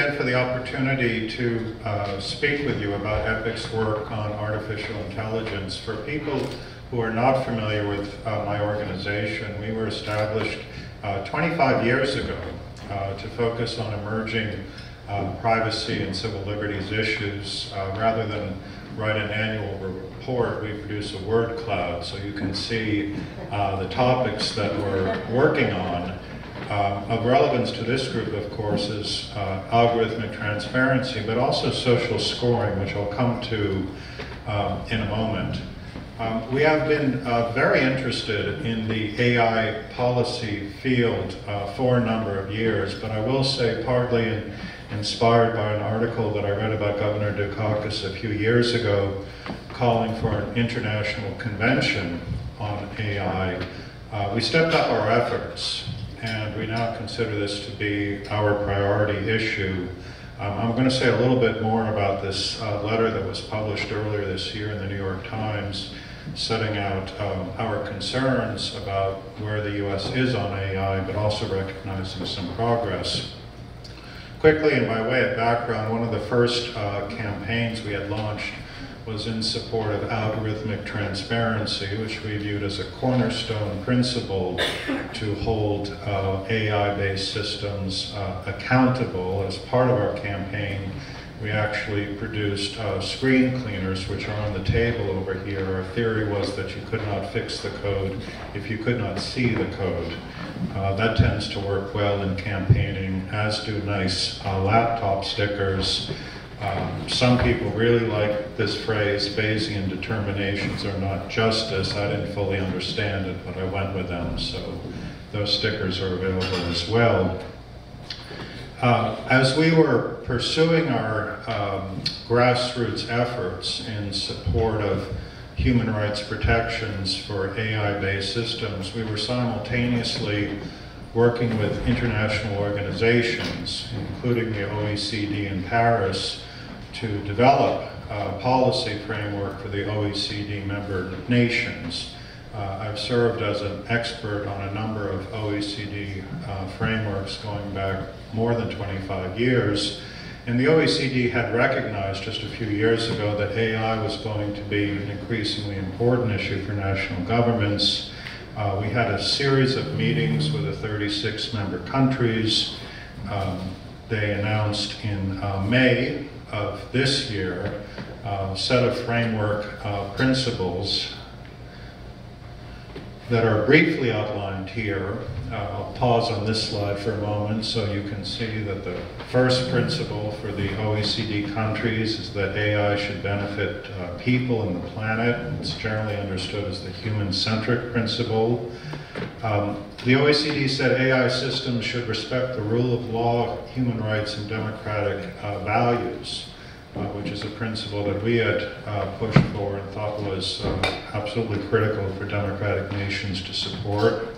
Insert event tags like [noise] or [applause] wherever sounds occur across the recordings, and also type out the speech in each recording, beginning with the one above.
For the opportunity to uh, speak with you about EPIC's work on artificial intelligence. For people who are not familiar with uh, my organization, we were established uh, 25 years ago uh, to focus on emerging uh, privacy and civil liberties issues. Uh, rather than write an annual report, we produce a word cloud so you can see the topics that we're working on uh, of relevance to this group, of course, is uh, algorithmic transparency, but also social scoring, which I'll come to um, in a moment. Um, we have been uh, very interested in the AI policy field uh, for a number of years, but I will say partly in, inspired by an article that I read about Governor Dukakis a few years ago calling for an international convention on AI, uh, we stepped up our efforts and we now consider this to be our priority issue. Um, I'm going to say a little bit more about this uh, letter that was published earlier this year in the New York Times, setting out um, our concerns about where the U.S. is on AI, but also recognizing some progress. Quickly, and by way of background, one of the first uh, campaigns we had launched was in support of algorithmic transparency, which we viewed as a cornerstone principle to hold uh, AI-based systems uh, accountable. As part of our campaign, we actually produced uh, screen cleaners, which are on the table over here. Our theory was that you could not fix the code if you could not see the code. Uh, that tends to work well in campaigning, as do nice uh, laptop stickers um, some people really like this phrase, Bayesian determinations are not justice. I didn't fully understand it, but I went with them, so those stickers are available as well. Uh, as we were pursuing our um, grassroots efforts in support of human rights protections for AI-based systems, we were simultaneously working with international organizations, including the OECD in Paris, to develop a policy framework for the OECD member nations. Uh, I've served as an expert on a number of OECD uh, frameworks going back more than 25 years. And the OECD had recognized just a few years ago that AI was going to be an increasingly important issue for national governments. Uh, we had a series of meetings with the 36 member countries. Um, they announced in uh, May of this year, um, a set of framework principles that are briefly outlined here. Uh, I'll pause on this slide for a moment so you can see that the first principle for the OECD countries is that AI should benefit uh, people and the planet. It's generally understood as the human-centric principle. Um, the OECD said AI systems should respect the rule of law, human rights, and democratic uh, values, uh, which is a principle that we had uh, pushed for and thought was uh, absolutely critical for democratic nations to support.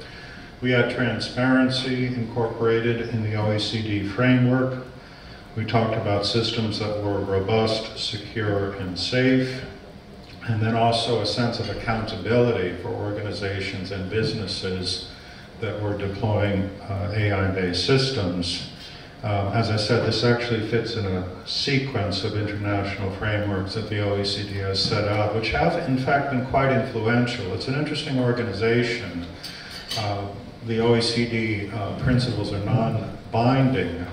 We had transparency incorporated in the OECD framework. We talked about systems that were robust, secure, and safe and then also a sense of accountability for organizations and businesses that were deploying uh, AI-based systems. Um, as I said, this actually fits in a sequence of international frameworks that the OECD has set out, which have in fact been quite influential. It's an interesting organization. Uh, the OECD uh, principles are non-binding,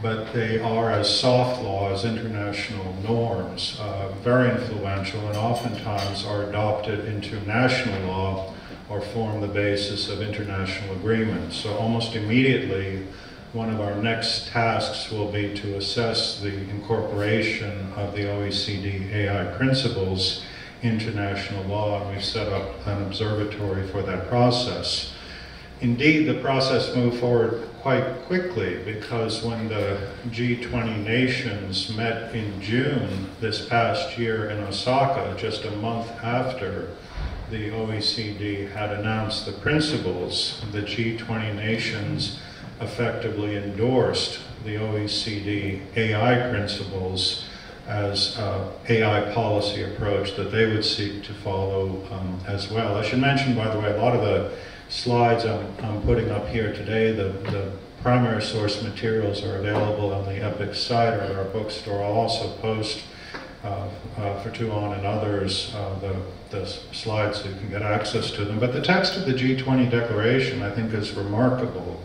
but they are as soft law as international norms, uh, very influential and oftentimes are adopted into national law or form the basis of international agreements. So almost immediately, one of our next tasks will be to assess the incorporation of the OECD AI principles into national law, and we've set up an observatory for that process. Indeed, the process moved forward quite quickly because when the G20 nations met in June this past year in Osaka, just a month after the OECD had announced the principles, the G20 nations effectively endorsed the OECD AI principles as uh, AI policy approach that they would seek to follow um, as well. I should mention, by the way, a lot of the slides I'm, I'm putting up here today, the, the primary source materials are available on the EPIC site or at our bookstore. I'll also post uh, uh, for Tuan and others uh, the, the slides so you can get access to them. But the text of the G20 declaration, I think, is remarkable.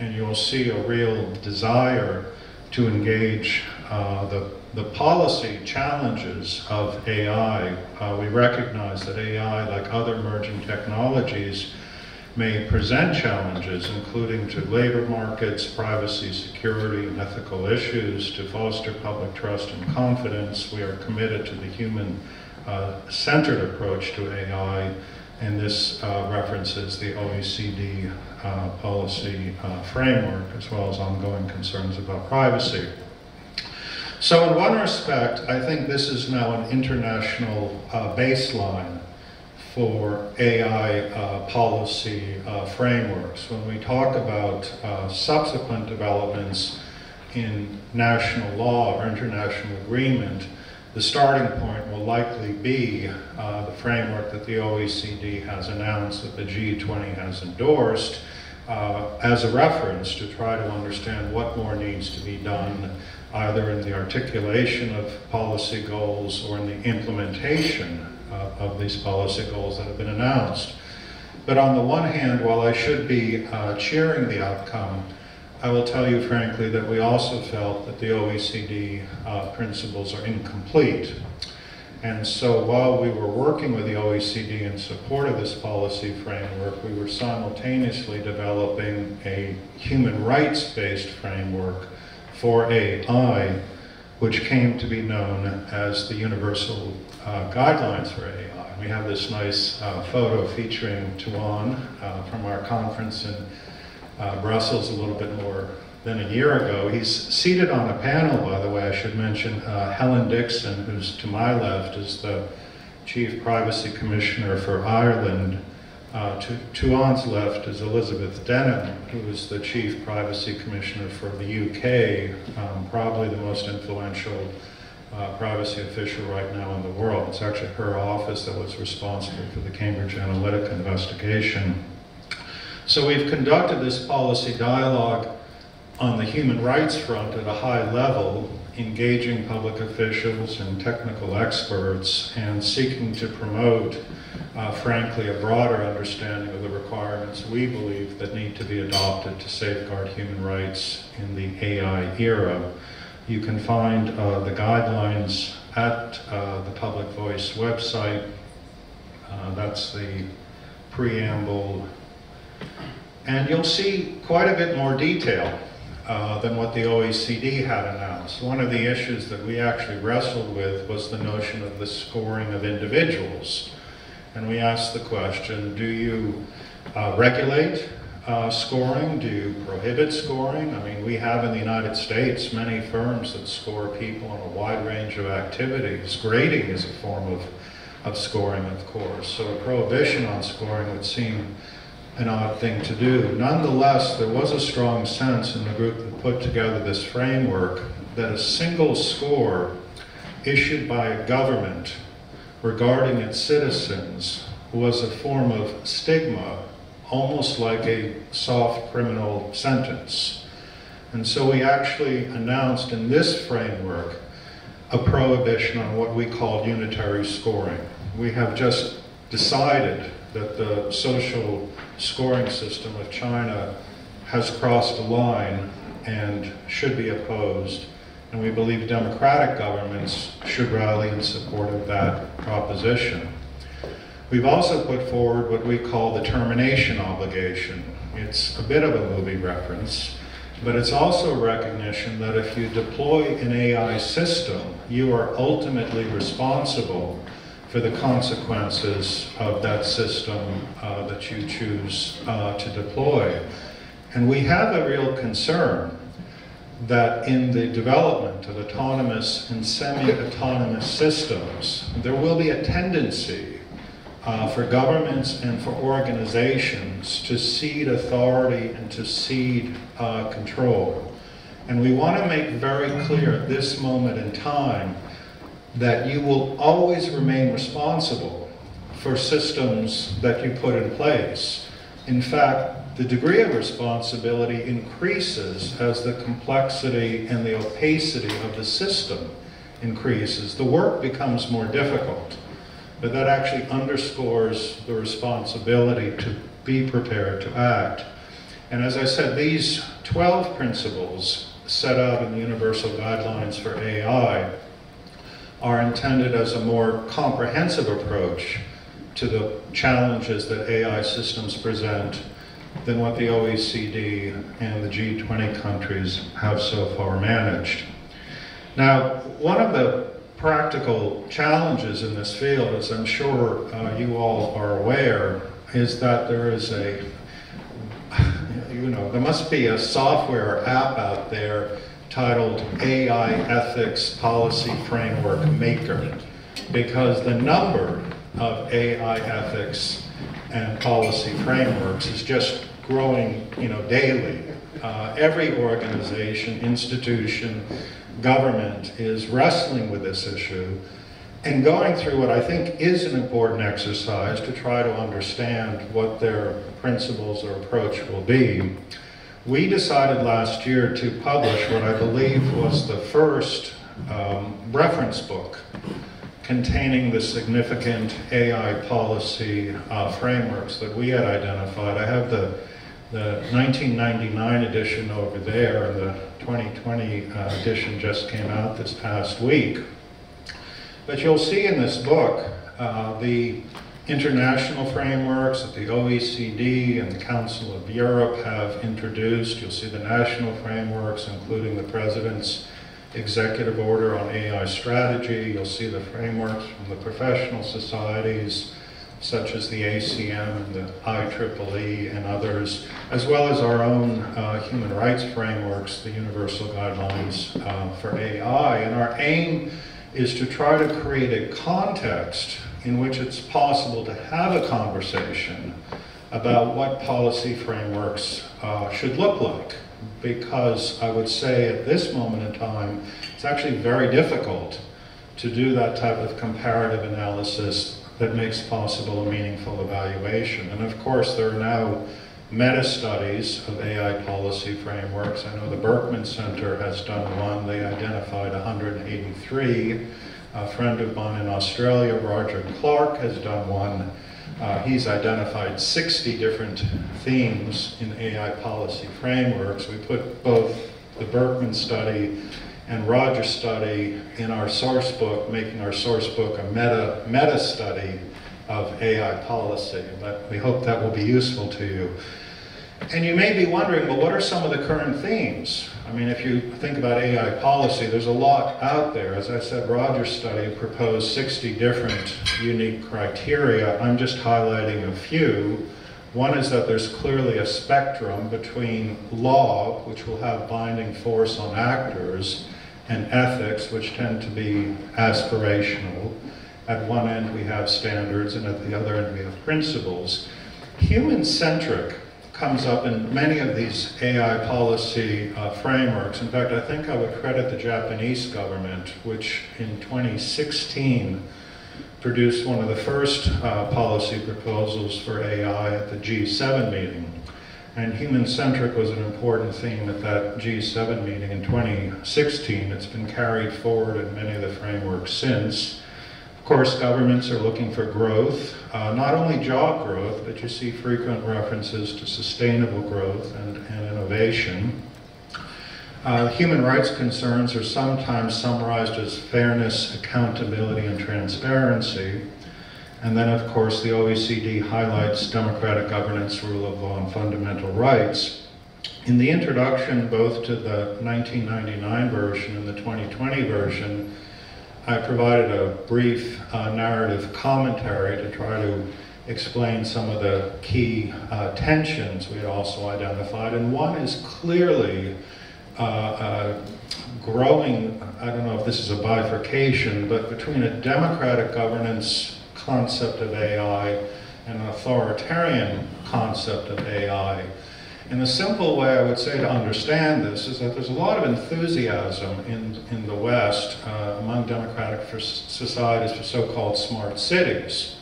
And you'll see a real desire to engage uh, the, the policy challenges of AI. Uh, we recognize that AI, like other emerging technologies, may present challenges, including to labor markets, privacy, security, and ethical issues. To foster public trust and confidence, we are committed to the human-centered uh, approach to AI, and this uh, references the OECD uh, policy uh, framework, as well as ongoing concerns about privacy. So in one respect, I think this is now an international uh, baseline for AI uh, policy uh, frameworks. When we talk about subsequent developments in national law or international agreement, the starting point will likely be uh, the framework that the OECD has announced, that the G20 has endorsed, uh, as a reference to try to understand what more needs to be done either in the articulation of policy goals or in the implementation uh, of these policy goals that have been announced. But on the one hand, while I should be uh, cheering the outcome, I will tell you frankly that we also felt that the OECD uh, principles are incomplete. And so while we were working with the OECD in support of this policy framework, we were simultaneously developing a human rights-based framework for AI which came to be known as the Universal uh, Guidelines for AI. We have this nice uh, photo featuring Tuan uh, from our conference in uh, Brussels a little bit more than a year ago. He's seated on a panel, by the way, I should mention uh, Helen Dixon, who's to my left, is the Chief Privacy Commissioner for Ireland, uh, to, Tuan's left is Elizabeth Denham, who is the Chief Privacy Commissioner for the UK, um, probably the most influential uh, privacy official right now in the world. It's actually her office that was responsible for the Cambridge Analytica investigation. So we've conducted this policy dialogue on the human rights front at a high level, engaging public officials and technical experts and seeking to promote uh, frankly, a broader understanding of the requirements we believe that need to be adopted to safeguard human rights in the AI era. You can find uh, the guidelines at uh, the Public Voice website. Uh, that's the preamble. And you'll see quite a bit more detail uh, than what the OECD had announced. One of the issues that we actually wrestled with was the notion of the scoring of individuals and we asked the question, do you uh, regulate uh, scoring? Do you prohibit scoring? I mean, we have in the United States many firms that score people on a wide range of activities. Grading is a form of, of scoring, of course. So a prohibition on scoring would seem an odd thing to do. Nonetheless, there was a strong sense in the group that put together this framework that a single score issued by a government regarding its citizens was a form of stigma, almost like a soft criminal sentence. And so we actually announced in this framework a prohibition on what we call unitary scoring. We have just decided that the social scoring system of China has crossed a line and should be opposed and we believe democratic governments should rally in support of that proposition. We've also put forward what we call the termination obligation. It's a bit of a movie reference, but it's also a recognition that if you deploy an AI system, you are ultimately responsible for the consequences of that system uh, that you choose uh, to deploy. And we have a real concern that in the development of autonomous and semi-autonomous systems, there will be a tendency uh, for governments and for organizations to cede authority and to cede uh, control. And we want to make very clear at this moment in time that you will always remain responsible for systems that you put in place. In fact, the degree of responsibility increases as the complexity and the opacity of the system increases. The work becomes more difficult, but that actually underscores the responsibility to be prepared to act. And as I said, these 12 principles set out in the Universal Guidelines for AI are intended as a more comprehensive approach to the challenges that AI systems present than what the OECD and the G20 countries have so far managed. Now, one of the practical challenges in this field, as I'm sure uh, you all are aware, is that there is a, [laughs] you know, there must be a software app out there titled AI Ethics Policy Framework Maker, because the number of AI ethics and policy frameworks is just growing, you know, daily. Uh, every organization, institution, government is wrestling with this issue and going through what I think is an important exercise to try to understand what their principles or approach will be. We decided last year to publish what I believe was the first um, reference book containing the significant AI policy uh, frameworks that we had identified. I have the, the 1999 edition over there, and the 2020 uh, edition just came out this past week. But you'll see in this book uh, the international frameworks that the OECD and the Council of Europe have introduced. You'll see the national frameworks, including the President's executive order on AI strategy. You'll see the frameworks from the professional societies, such as the ACM and the IEEE and others, as well as our own uh, human rights frameworks, the Universal Guidelines uh, for AI. And our aim is to try to create a context in which it's possible to have a conversation about what policy frameworks uh, should look like. Because I would say at this moment in time, it's actually very difficult to do that type of comparative analysis that makes possible a meaningful evaluation. And of course, there are now meta-studies of AI policy frameworks. I know the Berkman Center has done one. They identified 183 a friend of mine in Australia, Roger Clarke, has done one. Uh, he's identified 60 different themes in AI policy frameworks. We put both the Berkman study and Roger study in our source book, making our source book a meta, meta study of AI policy. But we hope that will be useful to you. And you may be wondering, well, what are some of the current themes? I mean, if you think about AI policy, there's a lot out there. As I said, Roger's study proposed 60 different unique criteria. I'm just highlighting a few. One is that there's clearly a spectrum between law, which will have binding force on actors, and ethics, which tend to be aspirational. At one end we have standards, and at the other end we have principles. Human-centric comes up in many of these AI policy uh, frameworks. In fact, I think I would credit the Japanese government, which in 2016 produced one of the first uh, policy proposals for AI at the G7 meeting. And human-centric was an important theme at that G7 meeting in 2016. It's been carried forward in many of the frameworks since course, governments are looking for growth, uh, not only job growth, but you see frequent references to sustainable growth and, and innovation. Uh, human rights concerns are sometimes summarized as fairness, accountability, and transparency. And then, of course, the OECD highlights democratic governance, rule of law, and fundamental rights. In the introduction, both to the 1999 version and the 2020 version, I provided a brief uh, narrative commentary to try to explain some of the key uh, tensions we had also identified. And one is clearly uh, uh, growing, I don't know if this is a bifurcation, but between a democratic governance concept of AI and an authoritarian concept of AI. And the simple way I would say to understand this is that there's a lot of enthusiasm in, in the West uh, among democratic societies for so-called smart cities.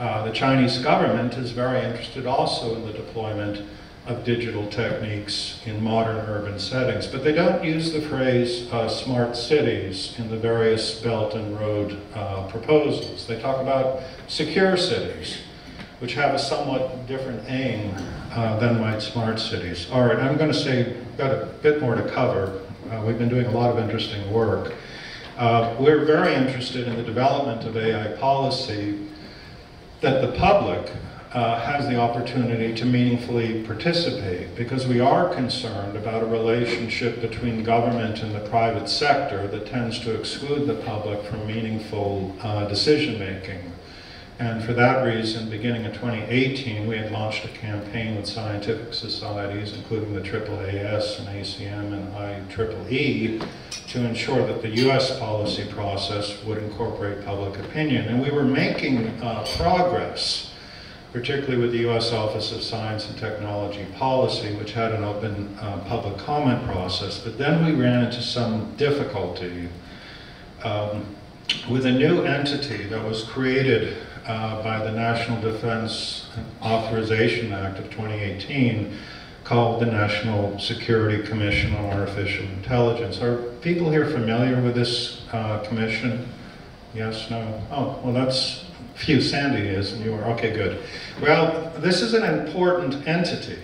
Uh, the Chinese government is very interested also in the deployment of digital techniques in modern urban settings. But they don't use the phrase uh, smart cities in the various Belt and Road uh, proposals. They talk about secure cities, which have a somewhat different aim uh, than might smart cities. All right, I'm going to say, got a bit more to cover. Uh, we've been doing a lot of interesting work. Uh, we're very interested in the development of AI policy that the public uh, has the opportunity to meaningfully participate because we are concerned about a relationship between government and the private sector that tends to exclude the public from meaningful uh, decision making. And for that reason, beginning in 2018, we had launched a campaign with scientific societies, including the AAAS and ACM and IEEE, to ensure that the US policy process would incorporate public opinion. And we were making uh, progress, particularly with the US Office of Science and Technology Policy, which had an open uh, public comment process. But then we ran into some difficulty um, with a new entity that was created uh, by the National Defense Authorization Act of 2018 called the National Security Commission on Artificial Intelligence. Are people here familiar with this uh, commission? Yes, no? Oh, well that's few. Sandy is, and you are. Okay, good. Well, this is an important entity,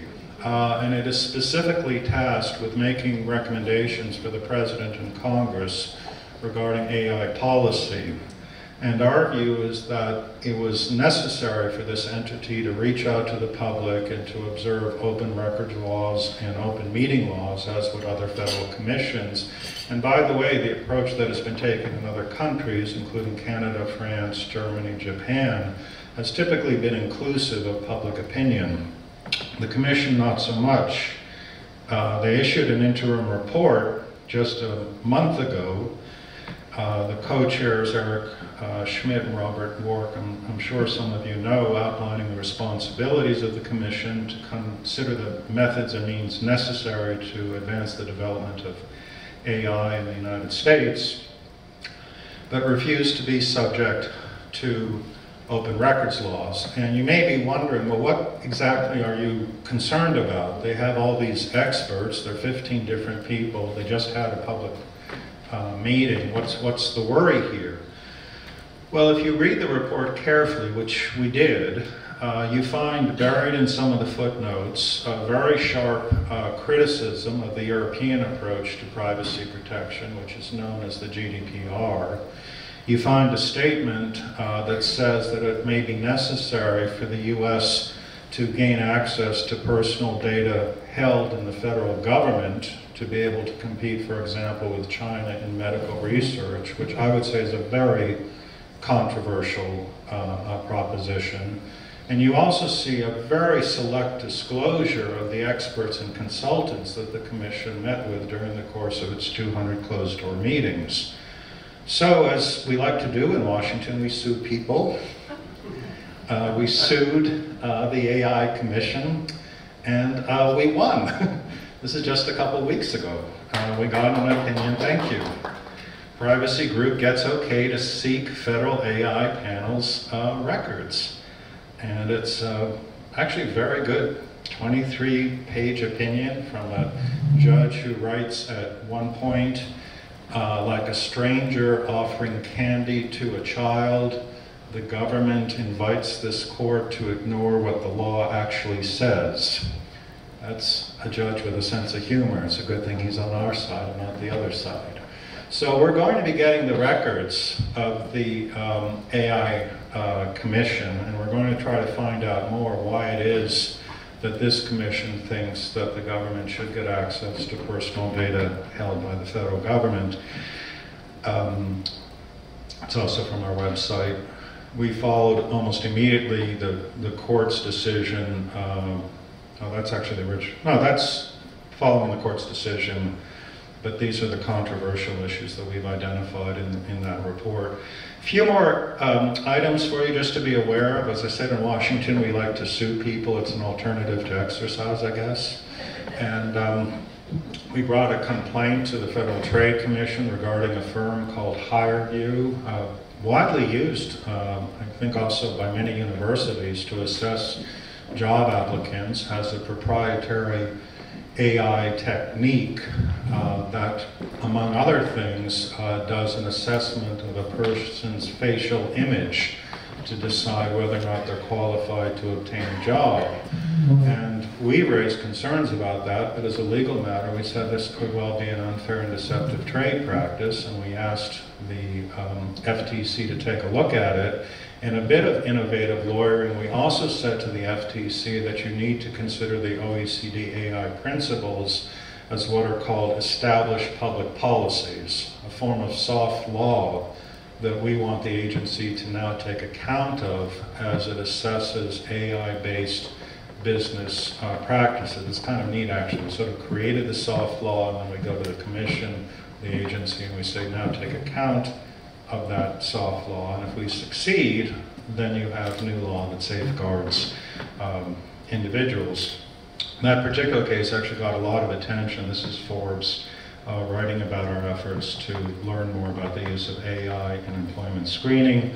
uh, and it is specifically tasked with making recommendations for the President and Congress regarding AI policy. And our view is that it was necessary for this entity to reach out to the public and to observe open records laws and open meeting laws, as would other federal commissions. And by the way, the approach that has been taken in other countries, including Canada, France, Germany, Japan, has typically been inclusive of public opinion. The commission, not so much. Uh, they issued an interim report just a month ago uh, the co-chairs, Eric uh, Schmidt and Robert Work, I'm, I'm, sure some of you know, outlining the responsibilities of the Commission to consider the methods and means necessary to advance the development of AI in the United States, but refused to be subject to open records laws. And you may be wondering, well, what exactly are you concerned about? They have all these experts, they're 15 different people, they just had a public uh, meeting. What's, what's the worry here? Well, if you read the report carefully, which we did, uh, you find buried in some of the footnotes a very sharp uh, criticism of the European approach to privacy protection, which is known as the GDPR. You find a statement uh, that says that it may be necessary for the U.S. to gain access to personal data held in the federal government to be able to compete, for example, with China in medical research, which I would say is a very controversial uh, uh, proposition. And you also see a very select disclosure of the experts and consultants that the Commission met with during the course of its 200 closed-door meetings. So, as we like to do in Washington, we sue people. Uh, we sued uh, the AI Commission, and uh, we won. [laughs] This is just a couple weeks ago. Uh, we got an opinion, thank you. Privacy group gets okay to seek federal AI panels uh, records. And it's uh, actually very good 23 page opinion from a judge who writes at one point, uh, like a stranger offering candy to a child, the government invites this court to ignore what the law actually says. That's a judge with a sense of humor. It's a good thing he's on our side and not the other side. So we're going to be getting the records of the um, AI uh, Commission, and we're going to try to find out more why it is that this commission thinks that the government should get access to personal data held by the federal government. Um, it's also from our website. We followed almost immediately the, the court's decision um, Oh, that's actually the original. No, that's following the court's decision, but these are the controversial issues that we've identified in, in that report. A few more um, items for you just to be aware of. As I said, in Washington, we like to sue people. It's an alternative to exercise, I guess. And um, we brought a complaint to the Federal Trade Commission regarding a firm called HireVue, uh, widely used, uh, I think also by many universities to assess job applicants has a proprietary AI technique uh, that, among other things, uh, does an assessment of a person's facial image to decide whether or not they're qualified to obtain a job. And we raised concerns about that, but as a legal matter, we said this could well be an unfair and deceptive trade practice, and we asked the um, FTC to take a look at it. And a bit of innovative lawyering, we also said to the FTC that you need to consider the OECD AI principles as what are called established public policies, a form of soft law that we want the agency to now take account of as it assesses AI-based business uh, practices. It's kind of neat actually. We sort of created the soft law and then we go to the commission, the agency, and we say now take account of that soft law. And if we succeed, then you have new law that safeguards um, individuals. that particular case actually got a lot of attention. This is Forbes uh, writing about our efforts to learn more about the use of AI in employment screening.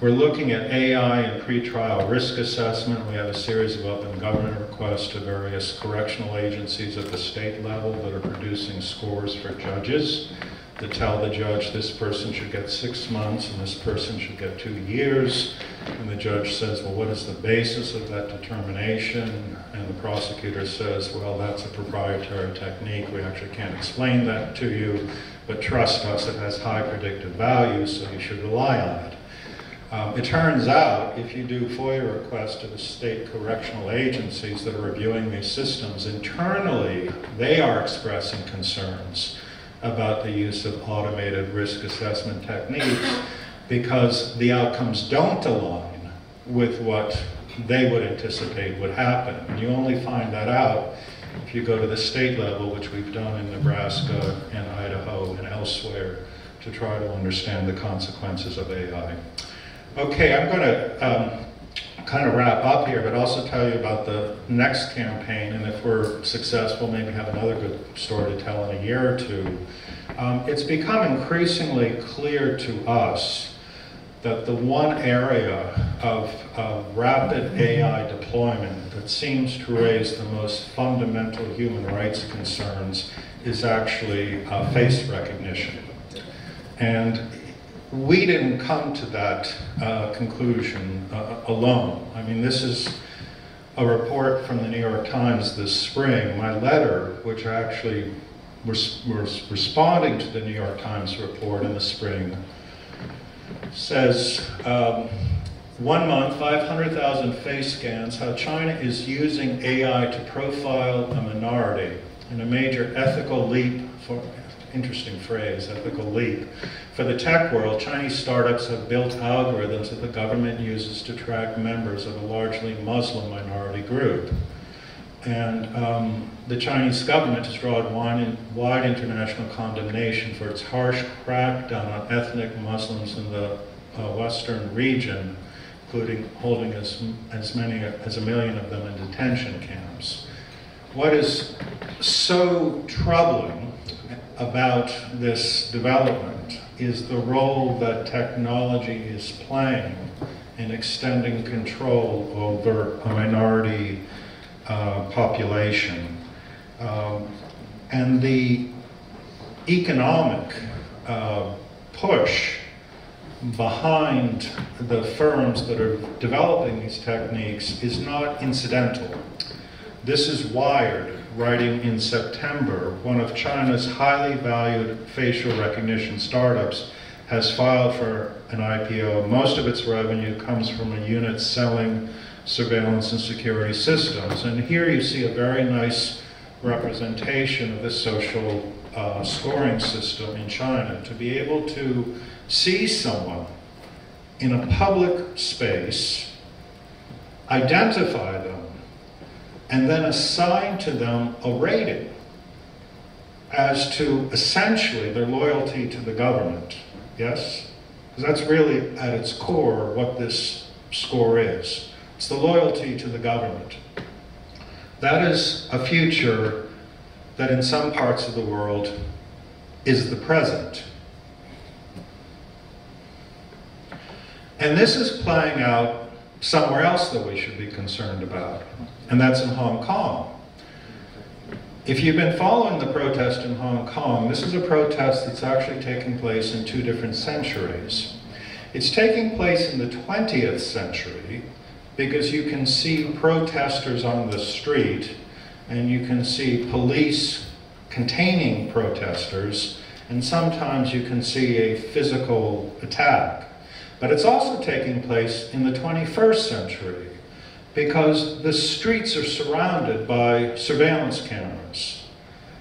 We're looking at AI in pretrial risk assessment. We have a series of open government requests to various correctional agencies at the state level that are producing scores for judges to tell the judge this person should get six months and this person should get two years. And the judge says, well, what is the basis of that determination? And the prosecutor says, well, that's a proprietary technique. We actually can't explain that to you, but trust us, it has high predictive value, so you should rely on it. Um, it turns out, if you do FOIA requests to the state correctional agencies that are reviewing these systems, internally, they are expressing concerns about the use of automated risk assessment techniques because the outcomes don't align with what they would anticipate would happen. And you only find that out if you go to the state level, which we've done in Nebraska and Idaho and elsewhere, to try to understand the consequences of AI. Okay, I'm going to um, kind of wrap up here, but also tell you about the next campaign, and if we're successful, maybe have another good story to tell in a year or two. Um, it's become increasingly clear to us that the one area of, of rapid AI deployment that seems to raise the most fundamental human rights concerns is actually uh, face recognition. And we didn't come to that uh, conclusion uh, alone. I mean, this is a report from the New York Times this spring. My letter, which actually was, was responding to the New York Times report in the spring, says um, one month, 500,000 face scans, how China is using AI to profile a minority in a major ethical leap for interesting phrase, ethical leap. For the tech world, Chinese startups have built algorithms that the government uses to track members of a largely Muslim minority group. And um, the Chinese government has drawn wide, wide international condemnation for its harsh crackdown on ethnic Muslims in the uh, western region, including holding as, as many as a million of them in detention camps. What is so troubling about this development is the role that technology is playing in extending control over a minority uh, population. Um, and the economic uh, push behind the firms that are developing these techniques is not incidental. This is Wired writing in September, one of China's highly valued facial recognition startups has filed for an IPO. Most of its revenue comes from a unit selling surveillance and security systems. And here you see a very nice representation of this social uh, scoring system in China. To be able to see someone in a public space, identify and then assign to them a rating as to essentially their loyalty to the government. Yes? Because that's really at its core what this score is. It's the loyalty to the government. That is a future that in some parts of the world is the present. And this is playing out somewhere else that we should be concerned about, and that's in Hong Kong. If you've been following the protest in Hong Kong, this is a protest that's actually taking place in two different centuries. It's taking place in the 20th century because you can see protesters on the street and you can see police containing protesters and sometimes you can see a physical attack. But it's also taking place in the 21st century because the streets are surrounded by surveillance cameras.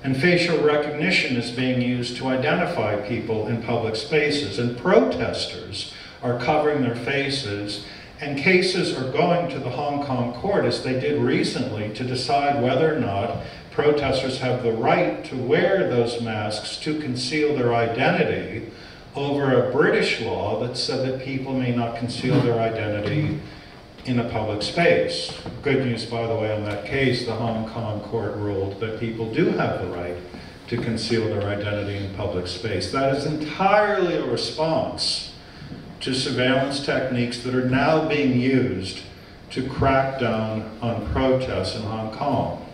And facial recognition is being used to identify people in public spaces. And protesters are covering their faces. And cases are going to the Hong Kong court, as they did recently, to decide whether or not protesters have the right to wear those masks to conceal their identity over a British law that said that people may not conceal their identity in a public space. Good news, by the way, on that case, the Hong Kong court ruled that people do have the right to conceal their identity in public space. That is entirely a response to surveillance techniques that are now being used to crack down on protests in Hong Kong.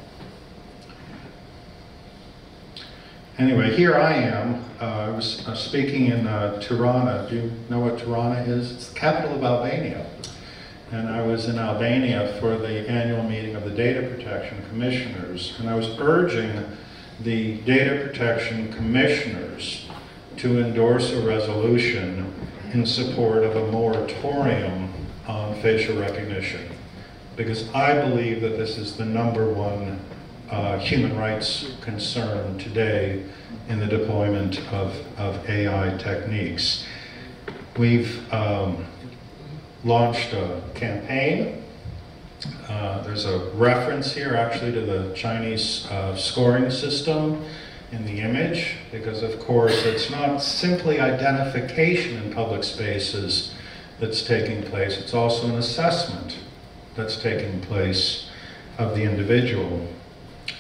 Anyway, here I am. Uh, I was uh, speaking in uh, Tirana. Do you know what Tirana is? It's the capital of Albania. And I was in Albania for the annual meeting of the Data Protection Commissioners. And I was urging the Data Protection Commissioners to endorse a resolution in support of a moratorium on facial recognition. Because I believe that this is the number one uh, human rights concern today in the deployment of, of AI techniques. We've um, launched a campaign. Uh, there's a reference here actually to the Chinese uh, scoring system in the image, because of course it's not simply identification in public spaces that's taking place, it's also an assessment that's taking place of the individual.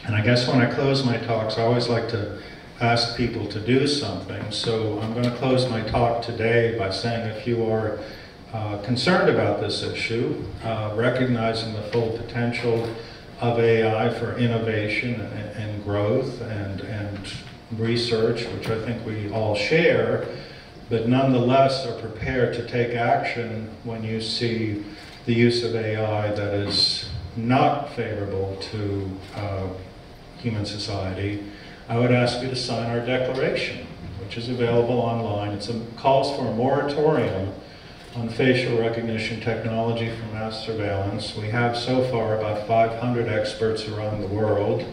And I guess when I close my talks, I always like to ask people to do something. So I'm going to close my talk today by saying if you are uh, concerned about this issue, uh, recognizing the full potential of AI for innovation and, and growth and, and research, which I think we all share, but nonetheless are prepared to take action when you see the use of AI that is not favorable to uh, human society, I would ask you to sign our declaration, which is available online. It calls for a moratorium on facial recognition technology for mass surveillance. We have so far about 500 experts around the world,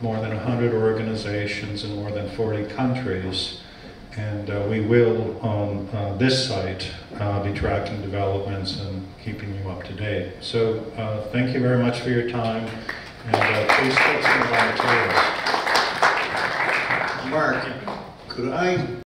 more than 100 organizations in more than 40 countries. And uh, we will, on uh, this site, uh, be tracking developments and keeping you up to date. So uh, thank you very much for your time. And uh, please take some of materials. Marc, could I